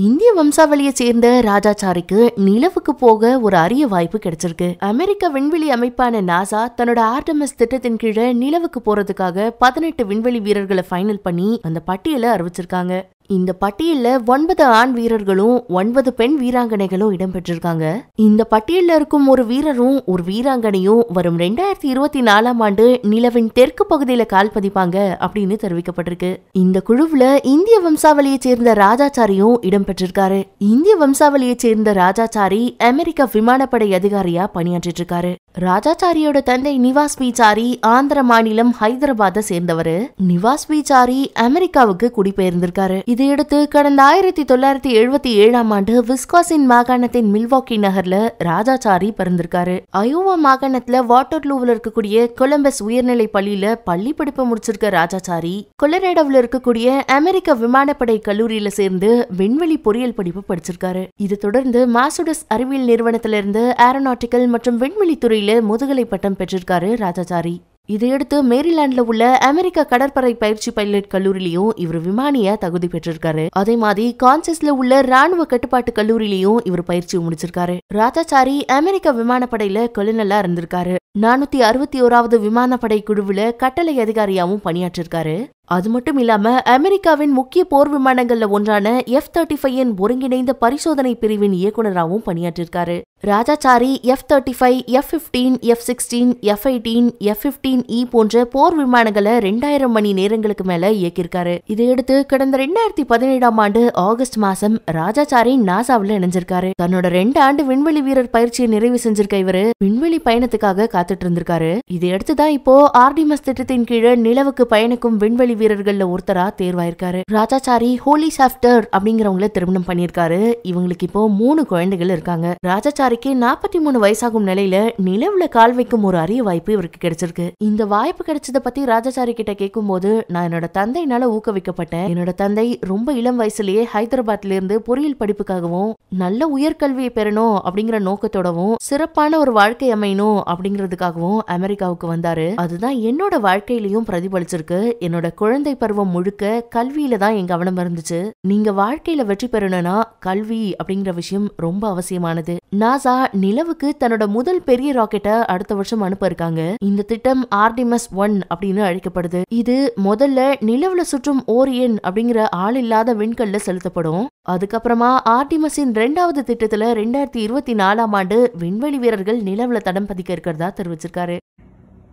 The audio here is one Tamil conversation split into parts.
இந்திய வம்சாவளியை சேர்ந்த ராஜாச்சாரிக்கு நிலவுக்கு போக ஒரு அரிய வாய்ப்பு கிடைச்சிருக்கு. அமெரிக்க விண்வெளி அமைப்பான நாசா தன்னோட ஆர்டமஸ் திட்டத்தின் கீழே நிலவுக்கு போறதுக்காக பதினெட்டு விண்வெளி வீரர்களை ஃபைனல் பண்ணி அந்த பட்டியலை அறிவிச்சிருக்காங்க. இந்த பட்டியல்ல ஒன்பது ஆண் வீரர்களும் ஒன்பது பெண் வீராங்கனைகளும் இடம்பெற்றிருக்காங்க. இந்த பட்டியல்ல இருக்கும் ஒரு வீரரும் ஒரு வீராங்கனையும் வரும் ரெண்டாயிரத்தி இருபத்தி நாலாம் ஆண்டு நிலவின் தெற்கு பகுதியில கால் பதிப்பாங்க அப்படின்னு தெரிவிக்கப்பட்டிருக்கு. இந்த குழுவுல இந்திய வம்சாவளியை சேர்ந்த ராஜாச்சாரியும் இடம்பெற்றிருக்காரு. இந்திய வம்சாவளியை சேர்ந்த ராஜாச்சாரி அமெரிக்க விமானப்படை அதிகாரியா பணியாற்றிட்டு இருக்காரு ராஜாச்சாரியோட தந்தை நிவாஸ் பீச்சாரி ஆந்திர மாநிலம் ஹைதராபாத்தை சேர்ந்தவரு. நிவாஸ் பீச்சாரி அமெரிக்காவுக்கு குடிபெயர்ந்திருக்காரு. இதையடுத்து கடந்த ஆயிரத்தி தொள்ளாயிரத்தி எழுபத்தி ஏழாம் ஆண்டு விஸ்காசின் மாகாணத்தின் மில்வாக்கி நகர்ல ராஜாச்சாரி பிறந்திருக்காரு. அயோவா மாகாணத்துல வாட்டர்லூவில் இருக்கக்கூடிய கொலம்பஸ் உயர்நிலை பள்ளியில பள்ளி படிப்பு முடிச்சிருக்க ராஜாச்சாரி கொலரேடாவில் இருக்கக்கூடிய அமெரிக்க விமானப்படை கல்லூரியில சேர்ந்து விண்வெளி பொறியியல் படிப்பு படிச்சிருக்காரு. இது தொடர்ந்து மாசுடஸ் அறிவியல் நிறுவனத்திலிருந்து ஏரோநாட்டிக்கல் மற்றும் விண்வெளி துறையில முதுகலை பட்டம் பெற்றிருக்காரு ராஜாச்சாரி. இதையடுத்து மேரிலாண்ட்ல உள்ள அமெரிக்க கடற்படை பயிற்சி பைலட் கல்லூரியிலையும் இவர் விமானிய தகுதி பெற்றிருக்காரு. அதே மாதிரி கான்சஸ்ல உள்ள ராணுவ கட்டுப்பாட்டு கல்லூரிலையும் இவர் பயிற்சி முடிச்சிருக்காரு. ராஜாச்சாரி அமெரிக்க விமானப்படையில கொலினலா இருந்திருக்காரு. நானூத்தி அறுபத்தி ஓராவது விமானப்படை குழுவுல கட்டளை அதிகாரியாவும் பணியாற்றிருக்காரு. அது மட்டும் இல்லாம அமெரிக்காவின் முக்கிய போர் விமானங்கள்ல ஒன்றான எஃப் தேர்ட்டி ஃபைவ் ஒருங்கிணைந்த பரிசோதனை பிரிவின் இயக்குநராகவும் பணியாற்றிருக்காரு. Rajachari F thirty five F fifteen F sixteen F eighteen F fifteen E போன்ற போர் விமானங்களை ரெண்டாயிரம் மணி நேரங்களுக்கு மேல இயக்கியிருக்காரு. இதையடுத்து கடந்த ரெண்டாயிரத்தி பதினேழாம் ஆண்டு ஆகஸ்ட் மாசம் ராஜாச்சாரி நாசாவில் இணைஞ்சிருக்காரு. தன்னோட ரெண்டு ஆண்டு விண்வெளி வீரர் பயிற்சியை நிறைவு செஞ்சிருக்க இவரு விண்வெளி பயணத்துக்காக காத்துட்டு இருந்திருக்காரு இதையடுத்து தான் இப்போ ஆர்டிமஸ் திட்டத்தின் கீழே நிலவுக்கு பயணிக்கும் விண்வெளி வீரர்கள்ல ஒருத்தரா தேர்வாயிருக்காரு. ராஜாச்சாரி ஹோலி சாப்டர் அப்படிங்கிறவங்கள திருமணம் பண்ணியிருக்காரு. இவங்களுக்கு இப்போ மூணு குழந்தைகள் இருக்காங்க. ராஜாச்சாரி ராஜாச்சாரிக்கு நாற்பத்தி மூணு வயசாகும் நிலையில நிலவுல கால் வைக்கும் ஒரு அரிய வாய்ப்பு இவருக்கு கிடைச்சிருக்கு. இந்த வாய்ப்பு கிடைச்சத பத்தி ராஜாச்சாரி கிட்ட கேட்கும் போது நான் என்னோட தந்தையினால ஊக்குவிக்கப்பட்டேன். என்னோட தந்தை ரொம்ப இளம் வயசுலயே ஹைதராபாத்ல இருந்து பொறியியல் படிப்புக்காகவும் நல்ல உயர்கல்வியை பெறணும் அப்படிங்கிற நோக்கத்தோடவும் சிறப்பான ஒரு வாழ்க்கை அமையணும் அப்படிங்கிறதுக்காகவும் அமெரிக்காவுக்கு வந்தாரு. அதுதான் என்னோட வாழ்க்கையிலயும் பிரதிபலிச்சிருக்கு. என்னோட குழந்தை பருவம் முழுக்க கல்வியில தான் என் கவனம் இருந்துச்சு. நீங்க வாழ்க்கையில வெற்றி பெறணும்னா கல்வி அப்படிங்கிற விஷயம் ரொம்ப அவசியமானது. நாசா நிலவுக்கு தன்னோட முதல் பெரிய ராக்கெட்டை அடுத்த வருஷம் அனுப்ப இருக்காங்க இந்த திட்டம் ஆர்டிமஸ் ஒன் அப்படின்னு அழைக்கப்படுது இது முதல்ல நிலவுல சுற்றும் ஓரியன் அப்படிங்கிற ஆள் இல்லாத விண்கல்ல செலுத்தப்படும் அதுக்கப்புறமா ஆர்டிமஸின் ரெண்டாவது திட்டத்துல ரெண்டாயிரத்தி இருபத்தி நாலாம் ஆண்டு விண்வெளி வீரர்கள் நிலவுல தடம் பதிக்க இருக்கிறதா தெரிவிச்சிருக்காரு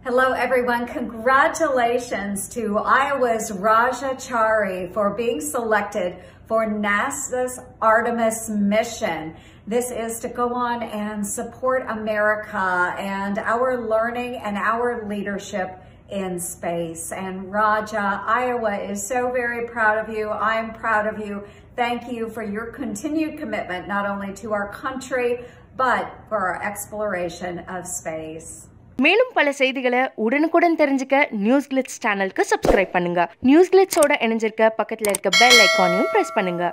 Hello, everyone. Congratulations to Iowa's Raja Chari for being selected for NASA's Artemis mission. This is to go on and support America and our learning and our leadership in space. And Raja, Iowa is so very proud of you. I'm proud of you. Thank you for your continued commitment, not only to our country, but for our exploration of space. மேலும் பல செய்திகளை உடனுக்குடன் தெரிஞ்சுக்க நியூஸ் கிளிட்ஸ் சேனலுக்கு சப்ஸ்கிரைப் பண்ணுங்க நியூஸ் கிளிட்ஸோட இணைஞ்சிருக்க பக்கத்துல இருக்க பெல் ஐக்கானையும் பிரஸ் பண்ணுங்க